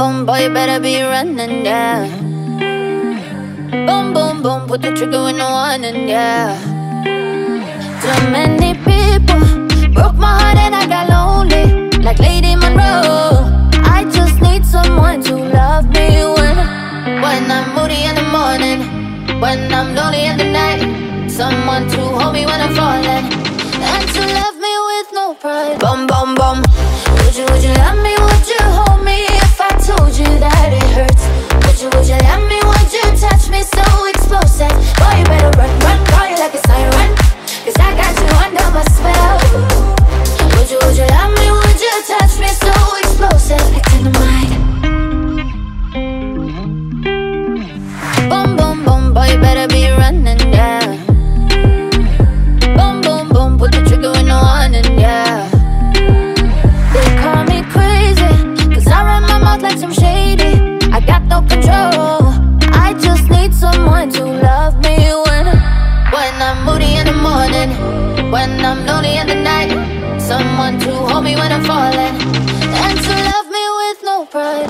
boom, boy, you better be running, yeah. Boom, boom, boom, put the trigger in the one, and yeah. Too many people broke my heart and I got lonely, like Lady Monroe. I just need someone to love me when, when I'm moody in the morning, when I'm lonely in the night. Someone to hold me when I'm falling, and to love me with no pride. Boom, boom, boom. Boy, you better run, run, call you like a I got you under my spell. Would you, would you love me? Would you touch me so explosive? Dynamite. Boom, boom, boom, boy, you better be running, yeah. Boom, boom, boom, put the trigger yeah. They call me crazy, cause I run my mouth like some shady. I got no control. When I'm lonely in the night. Someone to hold me when I'm falling, and to love me with no pride.